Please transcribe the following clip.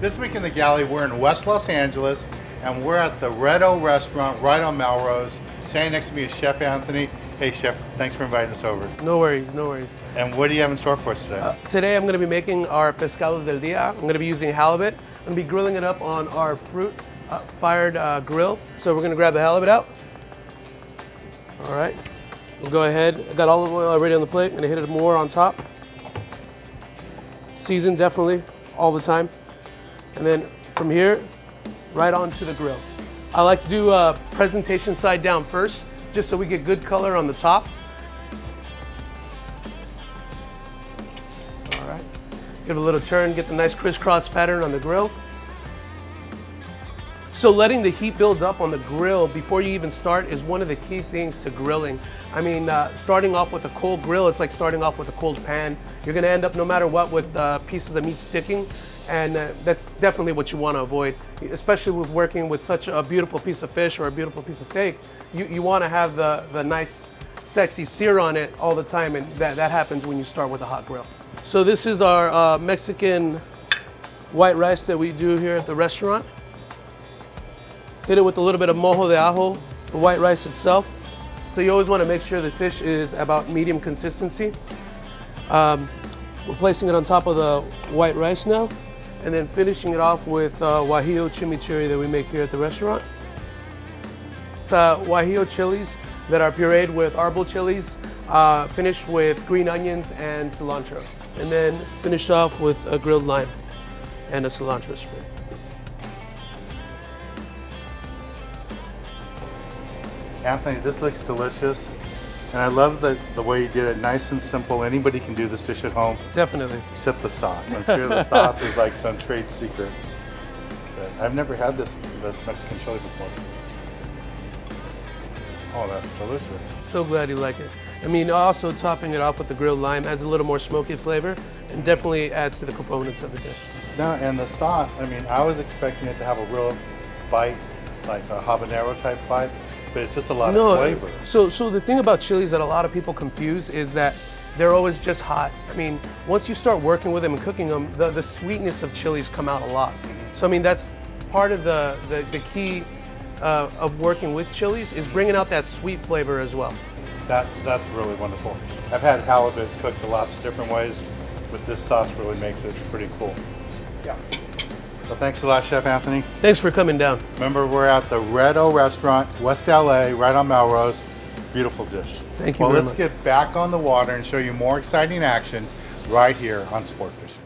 This week in the galley, we're in West Los Angeles, and we're at the Red O Restaurant right on Melrose. Standing next to me is Chef Anthony. Hey, Chef, thanks for inviting us over. No worries, no worries. And what do you have in store for us today? Uh, today I'm going to be making our pescado del dia. I'm going to be using halibut. I'm going to be grilling it up on our fruit uh, fired uh, grill. So we're going to grab the halibut out. All right. We'll go ahead. I got olive oil already on the plate. I'm going to hit it more on top. Season, definitely all the time. And then from here, right onto the grill. I like to do a presentation side down first, just so we get good color on the top. All right. Give it a little turn, get the nice crisscross pattern on the grill. So letting the heat build up on the grill before you even start is one of the key things to grilling. I mean, uh, starting off with a cold grill, it's like starting off with a cold pan. You're gonna end up no matter what with uh, pieces of meat sticking, and uh, that's definitely what you wanna avoid, especially with working with such a beautiful piece of fish or a beautiful piece of steak. You, you wanna have the, the nice, sexy sear on it all the time, and that, that happens when you start with a hot grill. So this is our uh, Mexican white rice that we do here at the restaurant. Hit it with a little bit of mojo de ajo, the white rice itself. So you always want to make sure the fish is about medium consistency. Um, we're placing it on top of the white rice now, and then finishing it off with uh, chimichurri that we make here at the restaurant. It's uh, chilies that are pureed with arbol chilies, uh, finished with green onions and cilantro, and then finished off with a grilled lime and a cilantro sprig. Anthony, this looks delicious. And I love the, the way you did it, nice and simple. Anybody can do this dish at home, Definitely. except the sauce. I'm sure the sauce is like some trade secret. But I've never had this, this Mexican chili before. Oh, that's delicious. So glad you like it. I mean, also topping it off with the grilled lime adds a little more smoky flavor and definitely adds to the components of the dish. No, and the sauce, I mean, I was expecting it to have a real bite, like a habanero type bite, but it's just a lot no, of flavor. So, so the thing about chilies that a lot of people confuse is that they're always just hot. I mean, once you start working with them and cooking them, the, the sweetness of chilies come out a lot. So, I mean, that's part of the, the, the key uh, of working with chilies is bringing out that sweet flavor as well. That, that's really wonderful. I've had halibut cooked lots of different ways, but this sauce really makes it pretty cool. Yeah. So thanks a lot, Chef Anthony. Thanks for coming down. Remember, we're at the Red O Restaurant, West LA, right on Melrose. Beautiful dish. Thank you Well, let's much. get back on the water and show you more exciting action right here on Sport Fishing.